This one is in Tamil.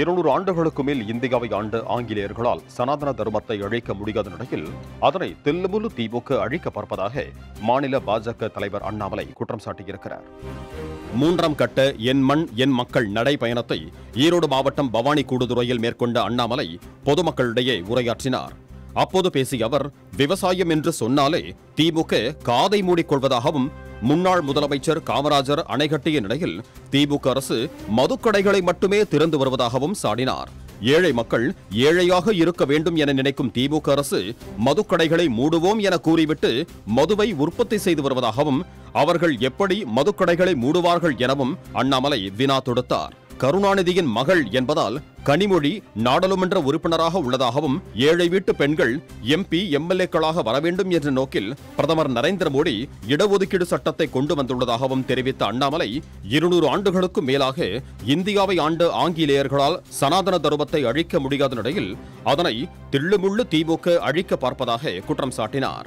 இருநூறு ஆண்டுகளுக்கு மேல் இந்தியாவை ஆண்ட ஆங்கிலேயர்களால் சனாதன தர்மத்தை அழிக்க முடியாத நிலையில் அதனை தில்லுமுலு திமுக அழிக்க பார்ப்பதாக மாநில பாஜக தலைவர் அண்ணாமலை குற்றம் சாட்டியிருக்கிறார். மூன்றாம் கட்ட என் மண் என் மக்கள் நடைபயணத்தை ஈரோடு மாவட்டம் பவானி கூடுதுறையில் மேற்கொண்ட அண்ணாமலை பொதுமக்களிடையே உரையாற்றினார். அப்போது பேசிய அவர் விவசாயம் என்று சொன்னாலே திமுக காதை மூடிக்கொள்வதாகவும் முன்னாள் முதலமைச்சர் காமராஜர் அணை கட்டிய நிலையில் திமுக அரசு மதுக்கடைகளை மட்டுமே திறந்து வருவதாகவும் சாடினார். ஏழை மக்கள் ஏழையாக இருக்க வேண்டும் என நினைக்கும் திமுக அரசு மதுக்கடைகளை மூடுவோம் என கூறிவிட்டு மதுவை உற்பத்தி செய்து வருவதாகவும் அவர்கள் எப்படி மதுக்கடைகளை மூடுவார்கள் எனவும் அண்ணாமலை வினா தொடுத்தார். கருணாநிதியின் மகள் என்பதால் கனிமொழி நாடாளுமன்ற உறுப்பினராக உள்ளதாகவும் ஏழை வீட்டு பெண்கள் எம்பி எம்எல்ஏக்களாக வர வேண்டும் என்ற நோக்கில் பிரதமர் நரேந்திர மோடி இடஒதுக்கீடு சட்டத்தை கொண்டு வந்துள்ளதாகவும் தெரிவித்த அண்ணாமலை இருநூறு ஆண்டுகளுக்கும் மேலாக இந்தியாவை ஆண்ட ஆங்கிலேயர்களால் சனாதன தருவத்தை அழிக்க முடியாத நிலையில் அதனை தில்லுமுள்ளு திமுக அழிக்க பார்ப்பதாக குற்றம் சாட்டினார்.